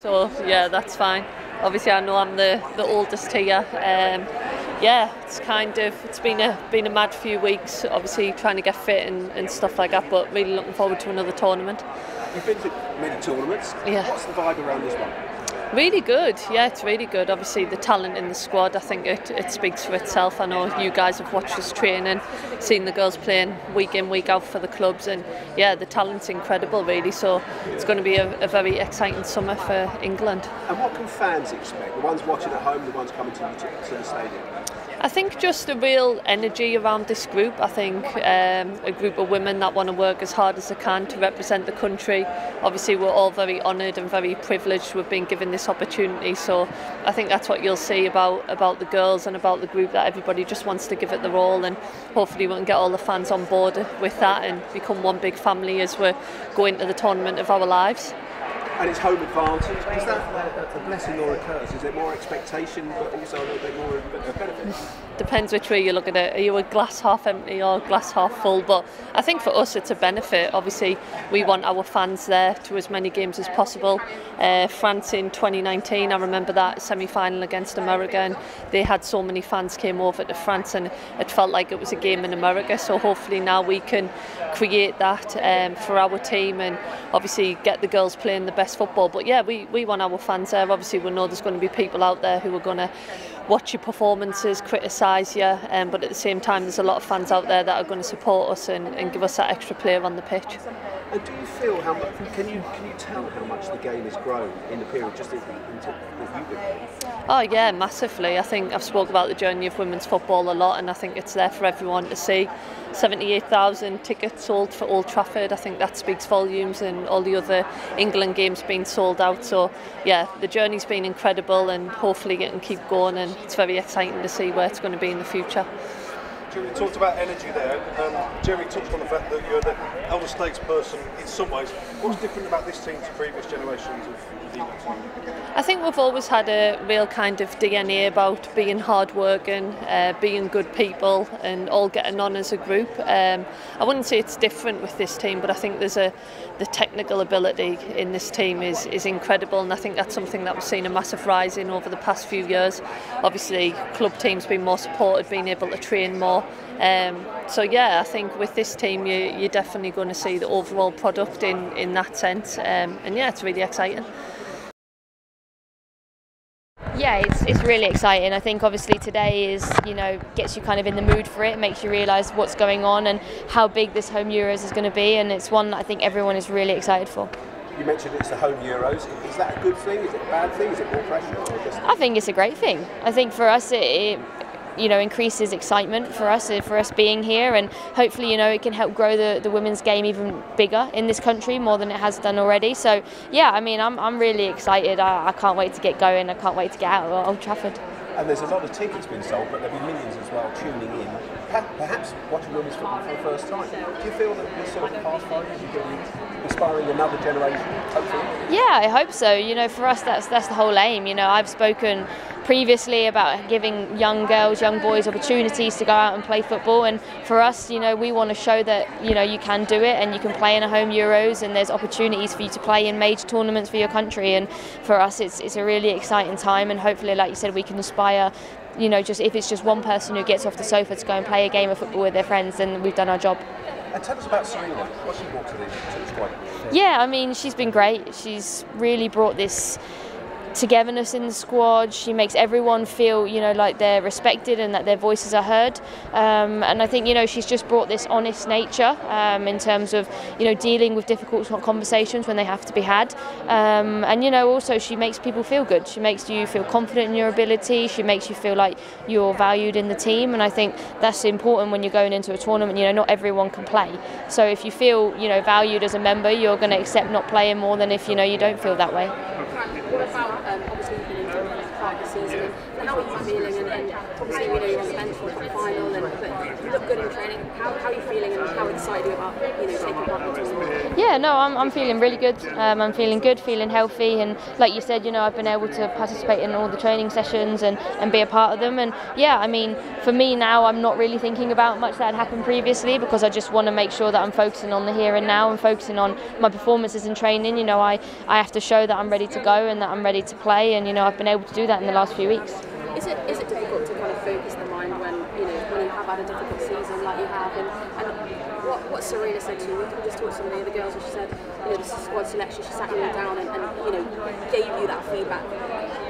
So yeah, that's fine. Obviously, I know I'm the, the oldest here. Um, yeah, it's kind of it's been a been a mad few weeks. Obviously, trying to get fit and, and stuff like that. But really looking forward to another tournament. You've been to many tournaments. Yeah. What's the vibe around this one? Really good, yeah, it's really good. Obviously, the talent in the squad, I think it, it speaks for itself. I know you guys have watched us training, seen the girls playing week in, week out for the clubs, and yeah, the talent's incredible, really. So it's going to be a, a very exciting summer for England. And what can fans expect? The ones watching at home, the ones coming to, to, the stadium? I think just a real energy around this group. I think um, a group of women that want to work as hard as they can to represent the country. Obviously, we're all very honoured and very privileged we've been given this opportunity. So I think that's what you'll see about about the girls and about the group that everybody just wants to give it their all. And hopefully, we can get all the fans on board with that and become one big family as we're going to the tournament of our lives. And it's home advantage. Is that a blessing or a curse? Is it more expectation, but also a little bit more of a benefit? Depends which way you look at it. Are you a glass half empty or glass half full? But I think for us it's a benefit. Obviously, we want our fans there to as many games as possible. Uh, France in 2019, I remember that semi-final against America, and they had so many fans came over to France, and it felt like it was a game in America. So hopefully now we can create that um, for our team, and obviously get the girls playing the best best football. But yeah, we, we want our fans there. Obviously, we know there's going to be people out there who are going to watch your performances, criticise you, um, but at the same time, there's a lot of fans out there that are going to support us and, and give us that extra player on the pitch. And do you feel how much? Can you can you tell how much the game has grown in the period just in, you've been? Oh yeah, massively. I think I've spoke about the journey of women's football a lot, and I think it's there for everyone to see. 78,000 tickets sold for Old Trafford. I think that speaks volumes, and all the other England games being sold out. So yeah, the journey's been incredible, and hopefully it can keep going. And it's very exciting to see where it's going to be in the future. Jerry talked about energy there. Um, Jerry touched on the fact that you're the elder statesperson in some ways. What's different about this team to previous generations of teams? I think we've always had a real kind of DNA about being hardworking, uh, being good people, and all getting on as a group. Um, I wouldn't say it's different with this team, but I think there's a the technical ability in this team is is incredible, and I think that's something that we've seen a massive rise in over the past few years. Obviously, club teams being more supported, being able to train more. Um, so yeah, I think with this team, you, you're definitely going to see the overall product in in that sense, um, and yeah, it's really exciting. Yeah, it's, it's really exciting. I think obviously today is, you know, gets you kind of in the mood for it, makes you realise what's going on and how big this home Euros is going to be, and it's one that I think everyone is really excited for. You mentioned it's the home Euros. Is that a good thing? Is it a bad thing? Is it more pressure? I think it's a great thing. I think for us, it, it you know increases excitement for us uh, for us being here. And hopefully you know it can help grow the, the women's game even bigger in this country more than it has done already. So yeah I mean I'm, I'm really excited. I, I can't wait to get going. I can't wait to get out of Old Trafford. And there's a lot of tickets being sold but there'll be millions as well tuning in. Perhaps watching women's football for the first time. Do you feel that this sort of past five years going inspiring another generation hopefully? Yeah I hope so. You know for us that's that's the whole aim. You know I've spoken previously about giving young girls, young boys opportunities to go out and play football. And for us, you know, we want to show that you know you can do it and you can play in a home Euros and there's opportunities for you to play in major tournaments for your country. And for us, it's it's a really exciting time. And hopefully, like you said, we can inspire. You know, just if it's just one person who gets off the sofa to go and play a game of football with their friends, then we've done our job. And tell us about Sarina. What she brought to the squad. Yeah, I mean, she's been great. She's really brought this togetherness in the squad. She makes everyone feel, you know, like they're respected and that their voices are heard. Um, and I think, you know, she's just brought this honest nature um, in terms of, you know, dealing with difficult conversations when they have to be had. Um, and, you know, also she makes people feel good. She makes you feel confident in your ability. She makes you feel like you're valued in the team. And I think that's important when you're going into a tournament. You know, not everyone can play. So if you feel, you know, valued as a member, you're going to accept not playing more than if, you know, you don't feel that way. About, um, obviously you've been in practices and how are you feeling? And, and obviously, you know, you're on the bench for the final, and but you look good in training. How, how are you feeling, and how excited are you about you know taking part in the tournament? Yeah, no, I'm, I'm feeling really good. Um, I'm feeling good, feeling healthy, and like you said, you know, I've been able to participate in all the training sessions and, and be a part of them. And yeah, I mean, for me now, I'm not really thinking about much that had happened previously because I just want to make sure that I'm focusing on the here and now and focusing on my performances in training. You know, I, I have to show that I'm ready to go and that I'm ready to play, and you know, I've been able to do that in the last few weeks. Is it is it difficult to kind of focus the mind when you know when you have had a difficult And, and what, what Serena said to you, we just talked to some of the other girls, and she said, you know, this is squad selection, she sat me down and, and, you know, gave you that feedback.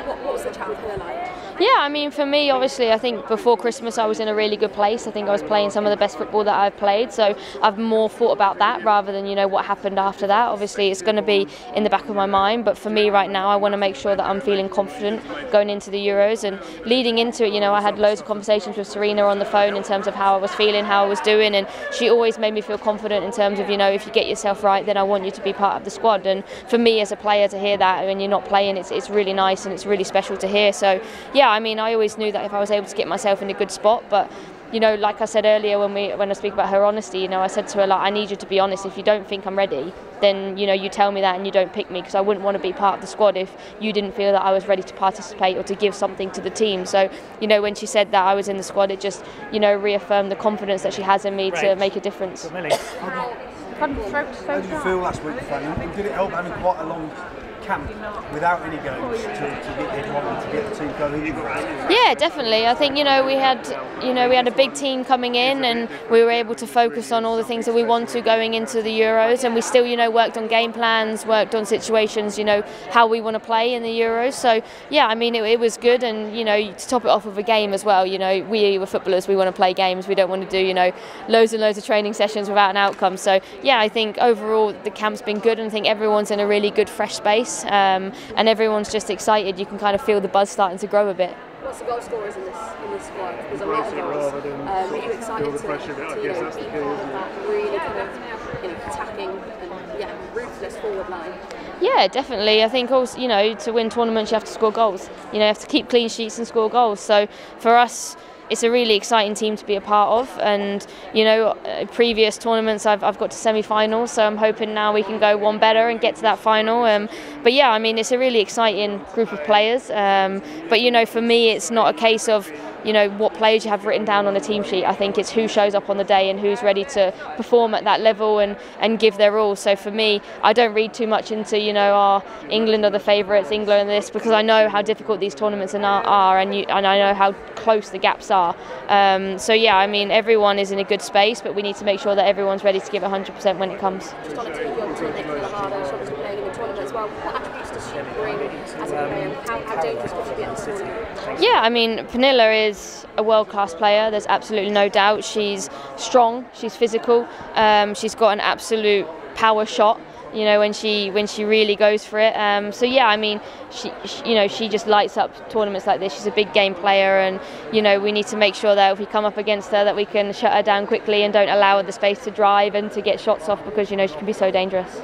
What, what was the chat with her like? Yeah, I mean, for me, obviously, I think before Christmas I was in a really good place. I think I was playing some of the best football that I've played, so I've more thought about that rather than you know what happened after that. Obviously, it's going to be in the back of my mind, but for me right now, I want to make sure that I'm feeling confident going into the Euros and leading into it. You know, I had loads of conversations with Sarina on the phone in terms of how I was feeling, how I was doing, and she always made me feel confident in terms of you know if you get yourself right, then I want you to be part of the squad. And for me as a player to hear that when you're not playing, it's it's really nice and it's really special to hear. So yeah, I mean, I always knew that if I was able to get myself in a good spot, but you know, like I said earlier when we when I speak about her honesty, you know, I said to her like, I need you to be honest. If you don't think I'm ready, then you know you tell me that and you don't pick me because I wouldn't want to be part of the squad if you didn't feel that I was ready to participate or to give something to the team. So you know, when she said that I was in the squad, it just you know reaffirmed the confidence that she has in me to make a difference. How did you feel last week, Fran? Did it help having quite a long camp without any games to, to get the advantage, to get the team going in? Yeah, definitely. I think you know we had you know we had a big team coming in, and we were able to focus on all the things that we want to going into the Euros, and we still you know worked on game plans, worked on situations, you know how we want to play in the Euros. So yeah, I mean it, it was good, and you know to top it off with a game as well. You know we were footballers, we want to play games. We don't want to do you know loads and loads of training sessions without an outcome. So yeah, I think overall the camp's been good, and I think everyone's in a really good fresh space, um, and everyone's just excited. You can kind of feel the buzz starting to grow a bit. What's the goal scorers in this in this squad? There's a lot of goals. Um, are you excited to, to you know, be part of that really kind of you know attacking and yeah ruthless forward line? Yeah, definitely. I think also, you know, to win tournaments, you have to score goals. You know, you have to keep clean sheets and score goals. So for us, it's a really exciting team to be a part of. And you know, uh, previous tournaments I've, I've got to semi-finals, so I'm hoping now we can go one better and get to that final. Um, but yeah, I mean, it's a really exciting group of players. Um, but you know, for me, it's not a case of you know what players you have written down on a team sheet. I think it's who shows up on the day and who's ready to perform at that level and, and give their all. So for me, I don't read too much into you know our England are the favourites, England this because I know how difficult these tournaments are, are and you, and I know how close the gaps are. Um, so yeah, I mean everyone is in a good space, but we need to make sure that everyone's ready to give 100% when it comes. Just on a team, you're obviously Nick Lombardo, she's obviously playing in the tournament as well. What attributes does she bring as a player? How, how dangerous could she be at this tournament? Yeah, I mean, Pernille is a world class player, there's absolutely no doubt. She's strong, she's physical, um, she's got an absolute power shot. You know when she when she really goes for it. Um, so yeah, I mean, she, she, you know she just lights up tournaments like this. She's a big game player, and you know we need to make sure that if we come up against her, that we can shut her down quickly and don't allow her the space to drive and to get shots off because you know she can be so dangerous.